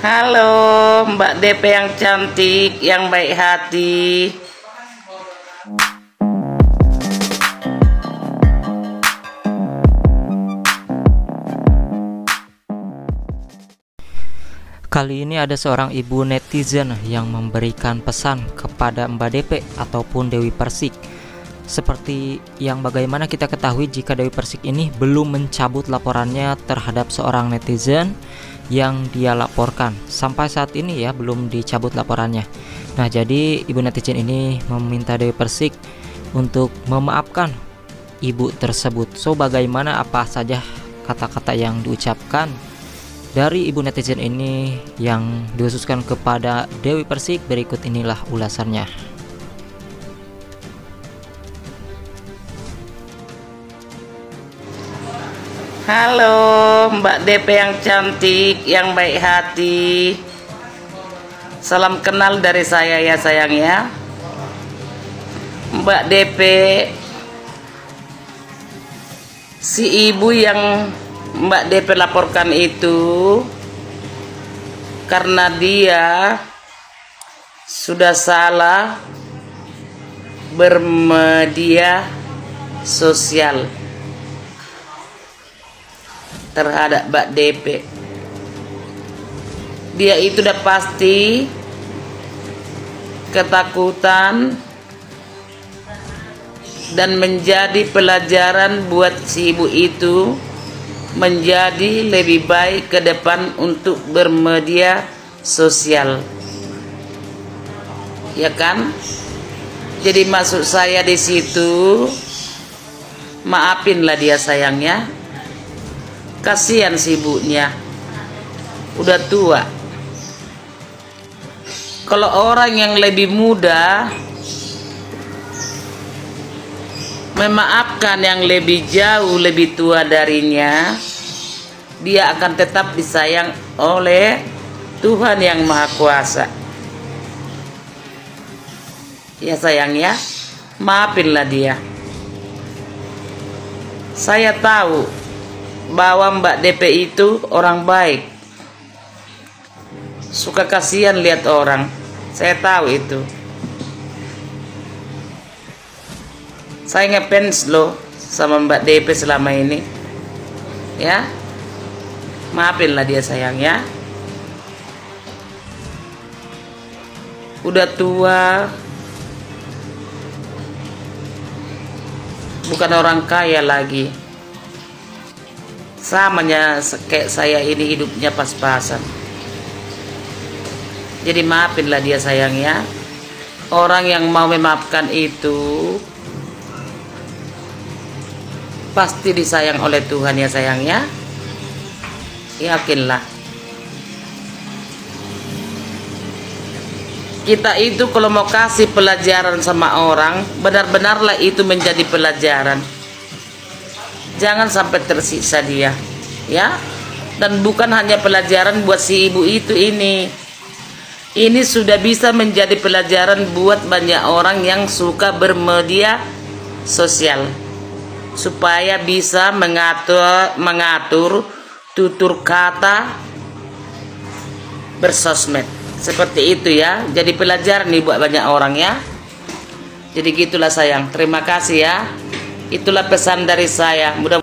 Halo Mbak DP yang cantik, yang baik hati. Kali ini ada seorang ibu netizen yang memberikan pesan kepada Mbak DP ataupun Dewi Persik Seperti yang bagaimana kita ketahui jika Dewi Persik ini belum mencabut laporannya terhadap seorang netizen yang dia laporkan. Sampai saat ini ya belum dicabut laporannya. Nah jadi ibu netizen ini meminta Dewi Persik untuk memaafkan ibu tersebut. So bagaimana apa saja kata-kata yang diucapkan dari ibu netizen ini yang dikhususkan kepada Dewi Persik? Berikut inilah ulasannya. Halo Mbak DP yang cantik, yang baik hati. Salam kenal dari saya ya sayang ya. Mbak DP si ibu yang Mbak DP laporkan itu karena dia sudah salah bermedia sosial terhadap Mbak DP. Dia itu udah pasti ketakutan dan menjadi pelajaran buat si ibu itu menjadi lebih baik ke depan untuk bermedia sosial. Ya kan? Jadi maksud saya di situ maafinlah dia sayangnya. Kasihan si ibunya. Udah tua. Kalau orang yang lebih muda memaafkan yang lebih jauh lebih tua darinya, dia akan tetap disayang oleh Tuhan yang Maha Kuasa. Ya sayang ya, maafinlah dia. Saya tahu bahwa Mbak DP itu orang baik. Suka kasihan lihat orang. Saya tahu itu. saya ngefans loh sama Mbak DP selama ini ya maafin lah dia sayang ya udah tua bukan orang kaya lagi samanya kayak saya ini hidupnya pas-pasan. Jadi maafin lah dia sayang ya. Orang yang mau memaafkan itu pasti disayang oleh Tuhan ya sayangnya yakinlah. Kita itu kalau mau kasih pelajaran sama orang benar-benarlah itu menjadi pelajaran jangan sampai tersisa dia ya. Dan bukan hanya pelajaran buat si ibu itu ini. Ini sudah bisa menjadi pelajaran buat banyak orang yang suka bermedia sosial. Supaya bisa mengatur mengatur tutur kata bersosmed. Seperti itu ya. Jadi pelajaran nih buat banyak orang ya. Jadi gitulah sayang. Terima kasih ya itulah pesan dari saya. Mudah